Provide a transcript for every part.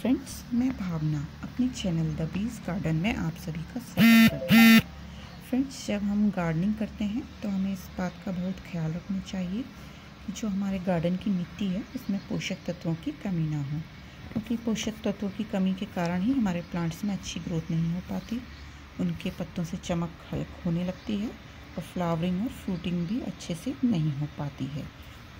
Friends मैं भावना अपने channel the bees garden में आप सभी का स्वागत करती हूँ। फ्रेंड्स जब हम गार्डनिंग करते हैं तो हमें इस बात का बहुत ख्याल रखना चाहिए कि जो हमारे गार्डन की मिट्टी है, उसमें पोषक तत्वों की कमी ना हो। क्योंकि पोषक तत्वों की कमी के कारण ही हमारे प्लांट्स में अच्छी ग्रोथ नहीं हो पाती। उनके पत्तों से चमक होने लगती है और फ्लावरिंग और फ्रूटिंग भी अच्छे से नहीं हो पाती है।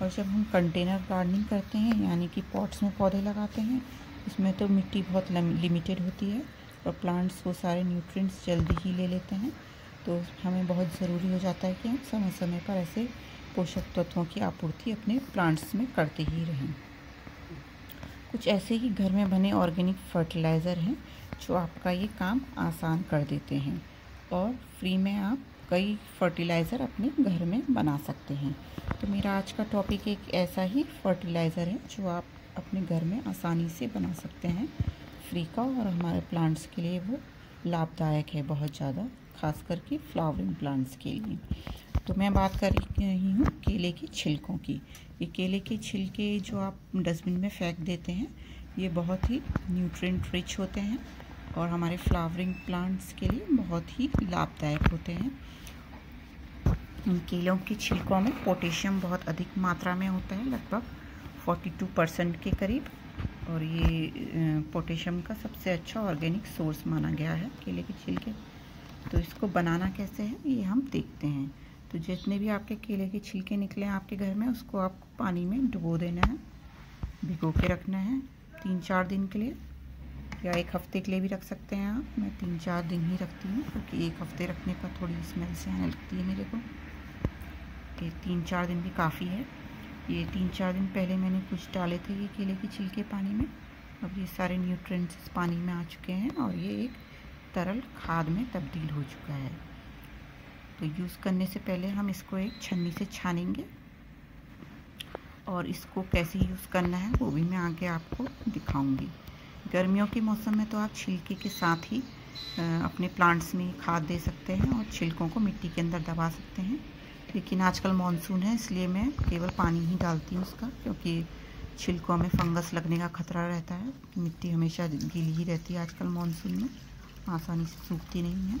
और जब हम कंटेनर गार्डनिंग करते हैं, यानी कि पॉट्स में पौधे लगाते हैं इसमें तो मिट्टी बहुत लिमिटेड होती है और प्लांट्स वो सारे न्यूट्रिएंट्स जल्दी ही ले लेते हैं। तो हमें बहुत ज़रूरी हो जाता है कि हम समय समय पर ऐसे पोषक तत्वों की आपूर्ति अपने प्लांट्स में करते ही रहें। कुछ ऐसे ही घर में बने ऑर्गेनिक फर्टिलाइज़र हैं जो आपका ये काम आसान कर देते हैं और फ्री में आप कई फर्टिलाइज़र अपने घर में बना सकते हैं। तो मेरा आज का टॉपिक एक ऐसा ही फर्टिलाइज़र है जो आप अपने घर में आसानी से बना सकते हैं। फ्री का और हमारे प्लांट्स के लिए वो लाभदायक है बहुत ज़्यादा, खास करके फ्लावरिंग प्लांट्स के लिए। तो मैं बात कर रही हूँ केले के छिलकों की। ये केले के छिलके जो आप डस्टबिन में फेंक देते हैं, ये बहुत ही न्यूट्रिएंट रिच होते हैं और हमारे फ्लावरिंग प्लांट्स के लिए बहुत ही लाभदायक होते हैं। इन केलों के छिलकों में पोटेशियम बहुत अधिक मात्रा में होता है, लगभग 42 परसेंट के करीब। और ये पोटेशियम का सबसे अच्छा ऑर्गेनिक सोर्स माना गया है, केले के छिलके। तो इसको बनाना कैसे है, ये हम देखते हैं। तो जितने भी आपके केले के छिलके निकले हैं आपके घर में, उसको आपको पानी में डुबो देना है, भिगो के रखना है तीन चार दिन के लिए। या एक हफ़्ते के लिए भी रख सकते हैं आप। मैं तीन चार दिन ही रखती हूँ, क्योंकि एक हफ़्ते रखने पर थोड़ी स्मेल से आने लगती है मेरे को। कि तीन चार दिन भी काफ़ी है। ये तीन चार दिन पहले मैंने कुछ डाले थे ये केले के छिलके पानी में। अब ये सारे न्यूट्रिएंट्स पानी में आ चुके हैं और ये एक तरल खाद में तब्दील हो चुका है। तो यूज़ करने से पहले हम इसको एक छन्नी से छानेंगे और इसको कैसे यूज़ करना है वो भी मैं आगे आपको दिखाऊँगी। गर्मियों के मौसम में तो आप छिलके के साथ ही अपने प्लांट्स में खाद दे सकते हैं और छिलकों को मिट्टी के अंदर दबा सकते हैं। लेकिन आजकल मानसून है, इसलिए मैं केवल पानी ही डालती हूँ उसका, क्योंकि छिलकों में फंगस लगने का खतरा रहता है। मिट्टी हमेशा गीली ही रहती है आजकल मानसून में। आसानी से सूखती नहीं है।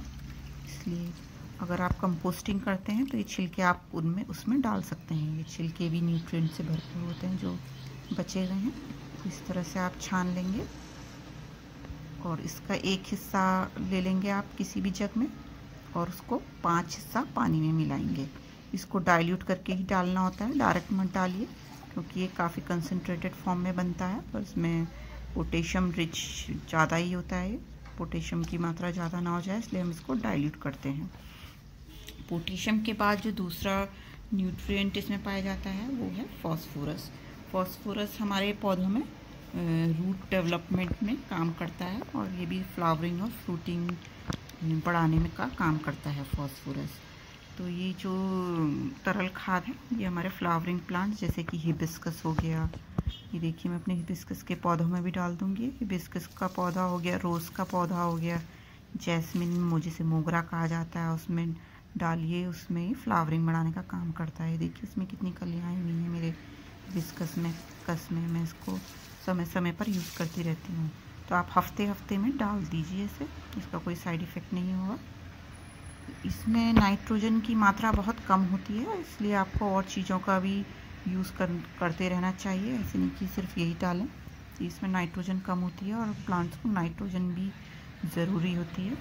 इसलिए अगर आप कंपोस्टिंग करते हैं तो ये छिलके आप उनमें, उसमें डाल सकते हैं। ये छिलके भी न्यूट्रिएंट से भरपूर होते हैं, जो बचे हुए हैं। तो इस तरह से आप छान लेंगे। और इसका एक हिस्सा ले लेंगे आप किसी भी जग में, और उसको पाँच हिस्सा पानी में मिलाएँगे। इसको डाइल्यूट करके ही डालना होता है। डायरेक्ट मत डालिए, क्योंकि ये काफ़ी कंसनट्रेटेड फॉर्म में बनता है और इसमें पोटेशियम रिच ज़्यादा ही होता है। पोटेशियम की मात्रा ज़्यादा ना हो जाए, इसलिए हम इसको डाइल्यूट करते हैं। पोटेशियम के बाद जो दूसरा न्यूट्रिएंट इसमें पाया जाता है, वो है फॉस्फोरस फॉस्फोरस हमारे पौधों में रूट डेवलपमेंट में काम करता है और ये भी फ्लावरिंग और फ्रूटिंग बढ़ाने में का काम करता है फॉस्फोरस तो ये जो तरल खाद है, ये हमारे फ्लावरिंग प्लांट्स जैसे कि हिबिस्कस हो गया। ये देखिए, मैं अपने हिबिस्कस के पौधों में भी डाल दूँगी। हिबिस्कस का पौधा हो गया रोज़ का पौधा हो गया जैस्मिन मुझे से मोगरा कहा जाता है। उसमें डालिए, उसमें फ्लावरिंग बढ़ाने का काम करता है। देखिए, उसमें कितनी कलियाँ हुई हैं मेरे हिबिस्कस में कस में। मैं इसको समय समय पर यूज़ करती रहती हूँ। तो आप हफ़्ते हफ़्ते में डाल दीजिए इसे, इसका कोई साइड इफ़ेक्ट नहीं होगा। इसमें नाइट्रोजन की मात्रा बहुत कम होती है, इसलिए आपको और चीज़ों का भी यूज़ कर, करते रहना चाहिए, ऐसे नहीं कि सिर्फ़ यही डालें। इसमें नाइट्रोजन कम होती है और प्लांट्स को नाइट्रोजन भी ज़रूरी होती है।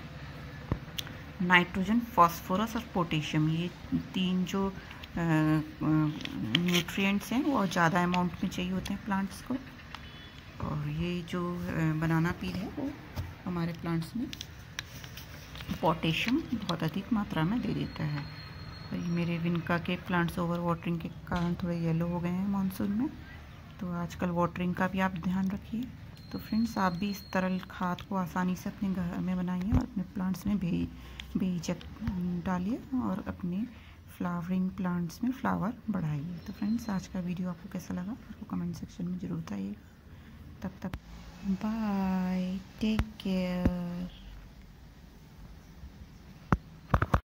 नाइट्रोजन फॉस्फोरस और पोटेशियम ये तीन जो न्यूट्रिएंट्स हैं, वो ज़्यादा अमाउंट में चाहिए होते हैं प्लांट्स को। और ये जो बनाना पील है, वो हमारे प्लांट्स में पोटेशियम बहुत अधिक मात्रा में दे देता है। और ये मेरे विनका के प्लांट्स ओवर वाटरिंग के कारण थोड़े येलो हो गए हैं मानसून में। तो आजकल वाटरिंग का भी आप ध्यान रखिए। तो फ्रेंड्स आप भी इस तरल खाद को आसानी से अपने घर में बनाइए और अपने प्लांट्स में भे बेहिचक डालिए और अपने फ्लावरिंग प्लांट्स में फ्लावर बढ़ाइए। तो फ्रेंड्स आज का वीडियो आपको कैसा लगा? आपको कमेंट सेक्शन में ज़रूर बताइए तब तक बाय टेक केयर